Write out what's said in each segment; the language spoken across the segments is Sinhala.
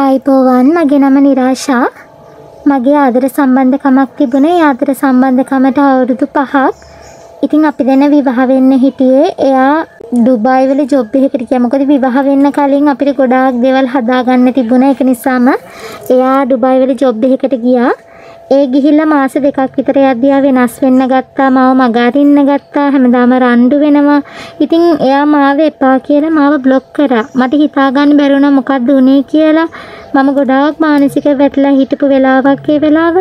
ආයිබෝවන් මගේ නම නිරාශා. මගේ ආදර සම්බන්ධකමක් තිබුණේ ඒ ආදර සම්බන්ධකමට අවුරුදු පහක්. ඉතින් අපි දෙන්න විවාහ වෙන්න හිටියේ එයා ඩුබායි වල ජොබ් එකකට ගියා. මොකද විවාහ වෙන්න කලින් අපිට ගොඩාක් දේවල් හදාගන්න තිබුණා. ඒක නිසාම එයා ඩුබායි වල ජොබ් එකකට ගියා. ඒ ගිහිල්ලා මාස දෙකක් විතර යද්දී ආ වෙනස් වෙන්න ගත්තා මාව මග අරින්න ගත්තා හැමදාම රණ්ඩු වෙනවා. ඉතින් එයා මාව එපා කියලා මාව බ්ලොක් කරා. මට හිතා ගන්න බැරි වුණා මොකද්ද උනේ කියලා මම ගොඩාක් මානසික වැටලා හිටපු වෙලාවක් ඒ වෙලාව.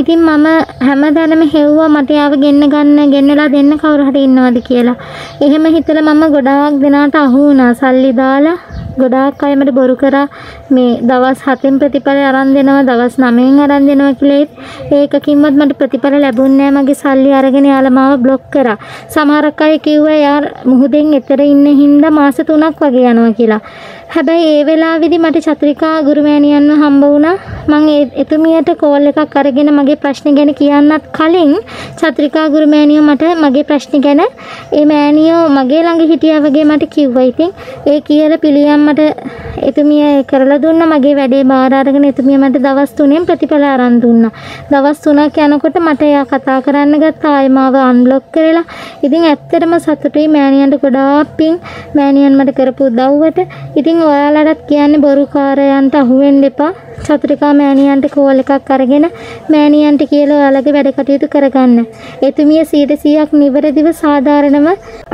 ඉතින් මම හැමදාම හෙව්වා මට යාව ගෙන්න ගන්න ගෙන්නලා දෙන්න කවුරු හරි ඉන්නවද කියලා. එහෙම හිතලා මම ගොඩාක් දෙනාට අහු වුණා. සල්ලි දාලා ගොඩාක් අය මට බොරු කරා මේ දවස් 7න් ප්‍රතිඵල අරන් දෙනවා දවස් 9න් අරන් දෙනවා කියලා ඒකකින්වත් මට ප්‍රතිඵල ලැබුණේ නැහැ මගේ සල්ලි අරගෙන යාලා මාව බ්ලොක් කරා. සමහරක් අය කිව්වා යාර මුහුදෙන් එතර ඉන්න හින්දා මාස 3ක් වගේ යනවා කියලා. හැබැයි ඒ වෙලාවේදී මට චත්‍රිකා ගුරුමෑණියන්ව හම්බ වුණා. මම එතුමියට කෝල් එකක් අරගෙන මගේ ප්‍රශ්නේ ගැන කියන්නත් කලින් චත්‍රිකා ගුරුමෑණියෝ මට මගේ ප්‍රශ්නේ ගැන ඒ මෑණියෝ මගේ ළඟ හිටියා වගේ මට කිව්වා. ඉතින් ඒ කියලා පිළියම් මට එතුමිය කරලා දුන්නා. මගේ වැඩේ බාර අරගෙන එතුමිය මට දවස් 3න් ප්‍රතිඵල අරන් දුන්නා. දවස් 3ක් යනකොට මට එයා කතා කරන්න ගත්තා. ආයෙ මාව අන්බ්ලොක් කරලා. ඉතින් ඇත්තටම සතුටුයි මෑණියන්ට ගොඩාක් පිං මෑණියන් මට කරපු උදව්වට. ඉතින් ඔයාලටත් කියන්නේ බොරුකාරයන්ට අහු වෙන්න එපා. චතුරිකා මෑණියන්ට කෝල් එකක් අරගෙන මෑණියන්ට කියලා ඔයාලගේ වැඩ කටයුතු කරගන්න. එතුමිය 100%ක් නිවැරදිව සාධාරණව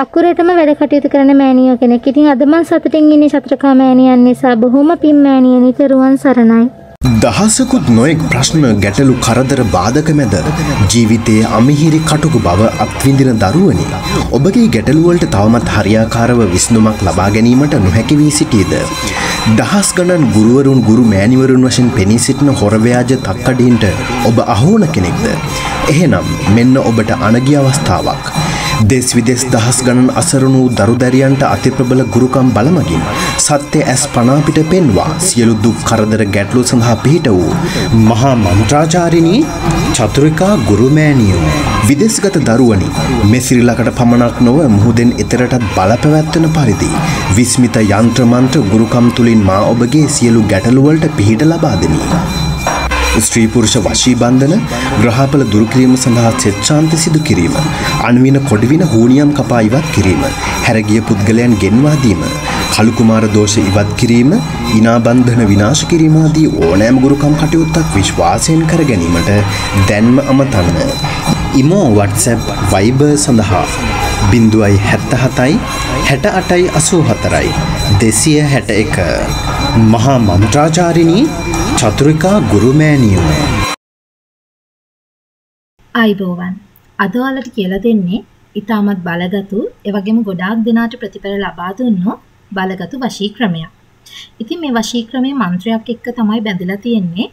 අකුරටම වැඩ කටයුතු කරන මෑණියෝ කෙනෙක්. ඉතින් අද මම සතුටින් ඉන්නේ චතුරිකා මෑණියන් නිසා. බොහොම පින් මෑණියනි. තෙරුවන් සරණයි. දහසකුත් නොයෙක් ප්‍රශ්න ගැටලු කරදර බාධක මැද ජීවිතයේ අමිහිරි කටුකු බව අත්විඳින දරුවනි. ඔබගේ ගැටලුවලට තවමත් හරියාකාරව විසඳුමක් ලබා ගැනීමට නොහැකි වී සිටීද. දහස් ගණන් ගුරුවරුන් ගුරු මෑණිවරුන් වශයෙන් පෙනී සිටින හොරව්‍යාජ තක්කඩීන්ට ඔබ අහෝන කෙනෙක්ද. එහෙනම් මෙන්න ඔබට අනගි අවස්ථාවක්. දෙස් විදෙස් දහස් ගණන් අසරුණු දරුදැරියන්ට අතිප්‍රබල ගුරුකම් බලමගින් සත්‍ය ඇස් පනාපිට පෙන්වා සියලු දුක් කරදර ගැටලු සඳහා පිහිට වූ මහා මන්ත්‍රාචාරිණී චතුරිකා ගුරුමෑණියෝ විදෙස්ගත දරුවනි මෙසිරිලකට පමණක් නොව මුහුදෙන් එතරටත් බලපැවැත්වන පරිදි විස්මිත යන්ත්‍රමන්ත්‍ර ගුරුකම් තුළින් මා ඔබගේ සියලු ගැටලුවලට පිහිට ලබා දෙමි. ස්ත්‍රීපුරුෂ වශී බන්ධන ග්‍රහපල දුරුකිරීම සඳහා සෙච්චාන්ති සිදු කිරීම. අන්වින කොඩවින හූනියම් කපා ඉවත් කිරීම. හැරගිය පුද්ගලයන් ගෙන්වාදීම. කළුකුමාර දෝෂ ඉවත් කිරීම ඉනාබන්ධන විනාශ කිරීමාදී ඕනෑම ගුරුකම් කටයුත්තක් විශ්වාසයෙන් කර ගැනීමට දැන්ම අමතන්න. ඉමෝ වටසැප් වයිබ සඳහා බින්දුවයි හැත්ත හතයි හැට අටයි අසූ හතරයි දෙසිය හැට එක මහා මන්ත්‍රාචාරිණී චතුරිකා ගුරුමෑනියෝ අයිබෝවන් අද ඔයාලට කියලා දෙන්නේ ඊටමත් බලගතු එවැගේම ගොඩාක් දෙනාට ප්‍රතිඵල ලබා දුන්නු බලගතු වශී ක්‍රමයක්. ඉතින් මේ වශී ක්‍රමයේ මන්ත්‍රයක් එක්ක තමයි බැඳලා තියෙන්නේ.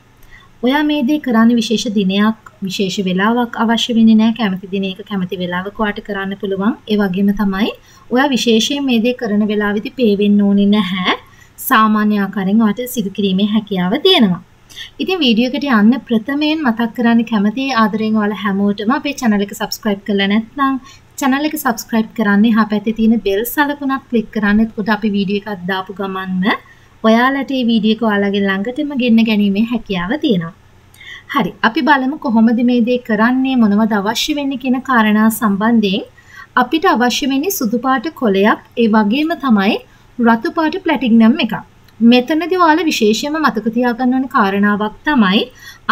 ඔයා මේ දේ කරන්න විශේෂ දිනයක් විශේෂ වෙලාවක් අවශ්‍ය වෙන්නේ නැහැ කැමති දිනයක කැමති වෙලාවක ඔයාට කරන්න පුළුවන්. ඒ වගේම තමයි ඔයා විශේෂයෙන් මේ දේ කරන වෙලාවෙදි පේ වෙන්න ඕනේ නැහැ. සාමාන්‍ය ආකාරයෙන් ඔයාට සිදු කිරීමේ හැකියාව තියෙනවා. ඉතින් වීඩියෝ එකට යන්න ප්‍රථමයෙන් මතක් කරන්න කැමති ආදරයෙන් ඔයාලා හැමෝටම අපේ channel එක subscribe කරලා නැත්නම් channel එක subscribe කරන්න එහා පැත්තේ තියෙන bell සලකුණක් click කරන්න. එතකොට අපි වීඩියෝ එකක් දාපු ගමන්ම ඔයාලට මේ වීඩියෝ එක ඔයාලගේ ළඟටම ගෙන්න ගැනීමේ හැකියාව තියෙනවා. හරි අපි බලමු කොහොමද මේ දේ කරන්නේ මොනවද අවශ්‍ය වෙන්නේ කියන කාරණා සම්බන්ධයෙන් අපිට අවශ්‍ය වෙන්නේ සුදු පාට කොලයක් ඒ වගේම තමයි රතු පාට ප්ලැටිනම් එකක්. මෙතනදී ඔයාලා විශේෂයෙන්ම මතක තියාගන්න ඕනේ කාරණාවක් තමයි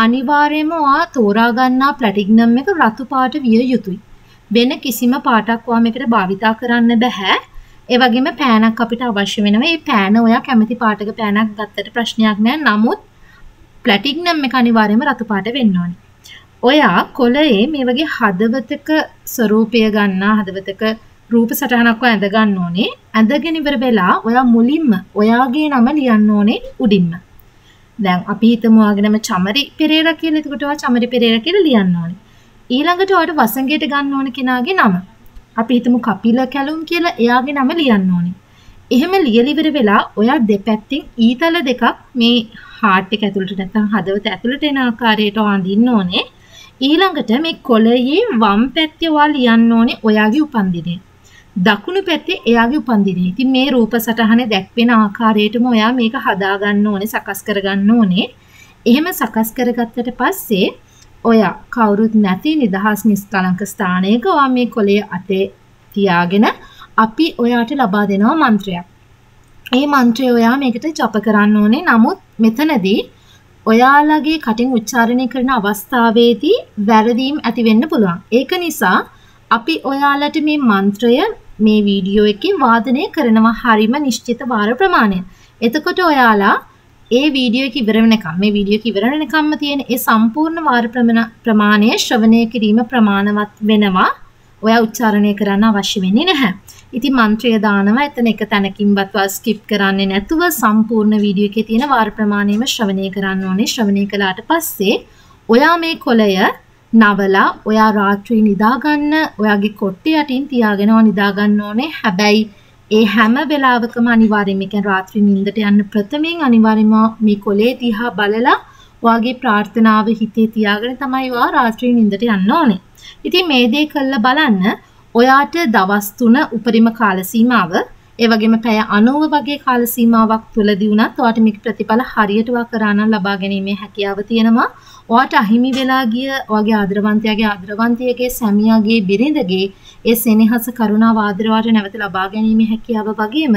අනිවාර්යයෙන්ම ඔයා තෝරා ගන්නා ප්ලැටිනම් එක රතු පාට විය යුතුයි. වෙන කිසිම පාටක් ඔයා මේකට භාවිතා කරන්න බෑ. ඒ වගේම පෑනක් අපිට අවශ්‍ය වෙනවා. මේ පෑන ඔයා කැමති පාටක පෑනක් ගත්තට ප්‍රශ්නයක් නෑ. නමුත් ප්ලැටිනම් එක අනිවාර්යයෙන්ම රතු පාට වෙන්න ඕනේ. ඔයා කොළයේ මේ වගේ හදවතක ස්වරූපය ගන්නා හදවතක රූප සටහනක් ඇඳ ගන්න ඕනේ. ඇඳගෙන ඉවර වෙලා ඔයා මුලින්ම ඔයාගේ නම ලියන්න ඕනේ උඩින්ම. දැන් අපි හිතමු ඔයාගේ නම චමරි පෙරේරා කියලා. එතකොට ඔයා චමරි පෙරේරා කියලා ලියන්න ඕනේ. ඊළඟට ඔයාට වසඟයට ගන්න ඕන කෙනාගේ නම. අපි හිතමු කපිල කැලුම් කියලා එයාගේ නම ලියන්න ඕනේ. එහෙම ලියලා ඉවර වෙලා ඔයා දෙපැත්තෙන් ඊතල දෙකක් මේ හાર્ට් එක ඇතුළට නැත්නම් හදවත ඇතුළට එන ආකාරයට අඳින්න ඕනේ. ඊළඟට මේ කොළයේ වම් පැත්තේ ඔයා ලියන්න ඕනේ ඔයාගේ උපන්දිනය. දකුණු පැත්තේ එයාගේ උපන්දිනය. ඉතින් මේ රූප සටහනේ දැක්වෙන ආකාරයටම ඔයා මේක හදාගන්න ඕනේ, සකස් කරගන්න ඕනේ. එහෙම සකස් කරගත්තට පස්සේ ඔයා කවුරුත් නැති නිදහස් නිස්කලංක ස්ථානයක ඔයා මේ කොලේ අතේ තියාගෙන අපි ඔයාට ලබා දෙනවා මන්ත්‍රයක්. ඒ මන්ත්‍රය ඔයා මේකට ජප කරන්න ඕනේ. නමුත් මෙතනදී ඔයාලගේ කටින් උච්චාරණය කරන අවස්ථාවේදී වැරදීම් ඇති වෙන්න පුළුවන්. ඒක නිසා අපි ඔයාලට මේ මන්ත්‍රය මේ වීඩියෝ එකේ වාදනය කරනවා හරිම නිශ්චිත වාර ප්‍රමාණය. එතකොට ඔයාලා ඒ වීඩියෝ එක ඉවර වෙනකම් මේ වීඩියෝ එක ඉවර වෙනකම්ම තියෙන ඒ සම්පූර්ණ වාර ප්‍රමාණය ශ්‍රවණය කිරීම ප්‍රමාණවත් වෙනවා. ඔයා උච්චාරණය කරන්න අවශ්‍ය වෙන්නේ නැහැ. ඉතින් මන්ත්‍රය දානවා එතන එක තැනකින්වත් ස්කිප් කරන්නේ නැතුව සම්පූර්ණ වීඩියෝ එකේ තියෙන වාර ප්‍රමාණයම ශ්‍රවණය කරන්න ඕනේ. ශ්‍රවණය කළාට පස්සේ ඔයා මේ කොලය නවලා ඔයා රාත්‍රී නිදාගන්න ඔයාගේ කොට්ටේ යටින් තියාගෙනවා නිදාගන්න ඕනේ. හැබැයි ඒ හැම වෙලාවකම අනිවාර්යයෙන්ම කියන්නේ රාත්‍රී නිින්දට යන්න ප්‍රථමයෙන් අනිවාර්යයෙන්ම මේ කොලේ දිහා බලලා ඔයාගේ ප්‍රාර්ථනාව හිතේ තියාගෙන තමයි ඔයා රාත්‍රී නිින්දට යන්න ඕනේ. ඉතින් මේ දේ කළා බලන්න ඔයාට දවස් 3 උපරිම කාල සීමාව ඒ වගේම පැය 90 වගේ කාල සීමාවක් තුලදී වුණත් ඔයාට මේක ප්‍රතිඵල හරියට වා කරා නම් ලබා ගැනීමේ හැකියාව තියෙනවා. ඔයාට අහිමි වෙලා ගිය ඔයාගේ ආදරවන්තයාගේ ආදරවන්තියගේ සැමියාගේ බිරිඳගේ ඒ සෙනෙහස කරුණාව ආදරවාට නැවත ලබා ගැනීමේ හැකියාව වගේම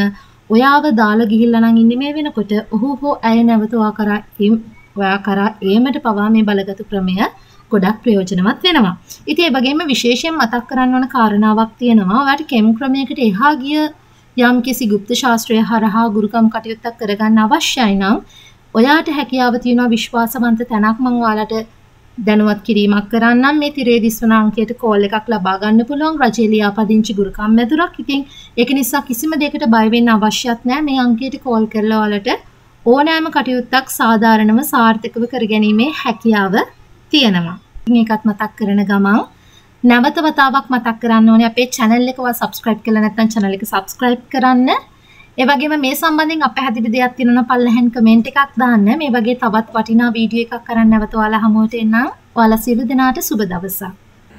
ඔයාව දාලා ගිහිල්ලා නම් ඉන්නේ මේ වෙනකොට ඔහු හෝ ඇය නැවත ඔයා කරා ඔයා කරා ඒමට පවා මේ බලගත් ක්‍රමය ගොඩක් ප්‍රයෝජනවත් වෙනවා. ඉතින් ඒ වගේම විශේෂයෙන් මතක් කරන්න ඕන කාරණාවක් තියෙනවා. ඔයාට කෙම් ක්‍රමයකට එහා ගිය යම් කිසි ගුප්ත ශාස්ත්‍රය හරහා ගුරුකම් කටයුත්තක් කරගන්න අවශ්‍යයි නම් ඔයාට හැකියාව තියෙනවා විශ්වාසවන්ත තැනක් මම ඔයාලට දැනුවත් කිරීමක් කරන්නම් මේ තිරේ දිස්වන අංකයට කෝල් එකක් ලබා ගන්න පුළුවන් රජයේ ලියාපදිංචි ගුරුකම් මැදුරක්. ඉතින් ඒක නිසා කිසිම දෙයකට බය වෙන්න අවශ්‍යත් නැහැ. මේ අංකයට කෝල් කරලා ඔයාලට ඕනෑම කටයුත්තක් සාධාරණව සාර්ථකව කරගැනීමේ හැකියාව තියෙනවා. මේකත් මතක් කරන ගමන් නැවත වතාවක් මතක් කරන්න ඕනේ අපේ channel එක වා subscribe කරලා නැත්නම් channel එක subscribe කරන්න. ඒ වගේම මේ සම්බන්ධයෙන් අපැහැදිලි දෙයක් තියෙනවා පල්ලෙහෙන් කමෙන්ට් එකක් දාන්න. මේ වගේ තවත් වටිනා වීඩියෝ එකක් කරන් නැවත ඔයාලා හමුවට එන්නම්. ඔයාලා සියලු දෙනාට සුබ දවසක්.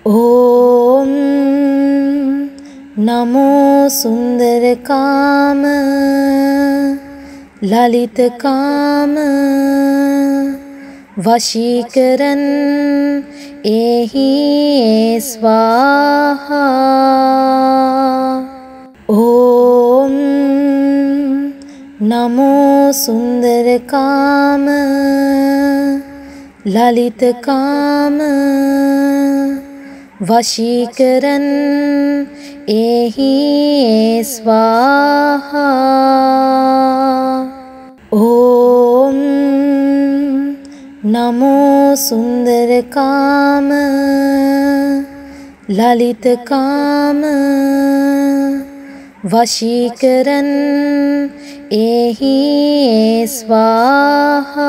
ඕම් නමෝ සුන්දරකාම ලලිතකාම වශීකරන් එහි ස්වාහා ඕම් नमो सुन्दरकाम ललितकाम वशीकरन् एहि स्वाहा। ॐ नमो सुन्दरकाम ललितकाम वशीकरन् එහි ස්වාහා